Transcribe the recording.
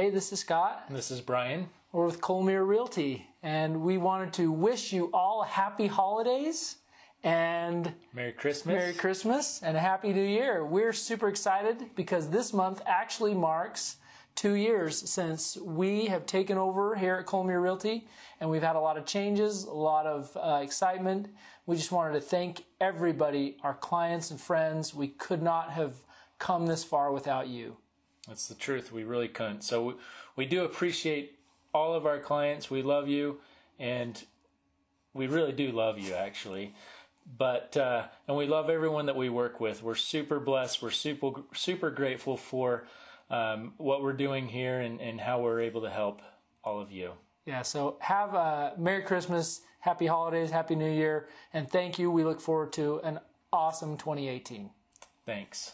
Hey, this is Scott. This is Brian. We're with Colemere Realty, and we wanted to wish you all happy holidays and Merry Christmas. Merry Christmas and a Happy New Year. We're super excited because this month actually marks two years since we have taken over here at Colemere Realty, and we've had a lot of changes, a lot of uh, excitement. We just wanted to thank everybody, our clients and friends. We could not have come this far without you. That's the truth. We really couldn't. So we, we do appreciate all of our clients. We love you, and we really do love you, actually. But uh, and we love everyone that we work with. We're super blessed. We're super super grateful for um, what we're doing here and, and how we're able to help all of you. Yeah, so have a Merry Christmas, Happy Holidays, Happy New Year, and thank you. We look forward to an awesome 2018. Thanks.